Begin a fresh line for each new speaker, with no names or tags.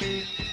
Beep.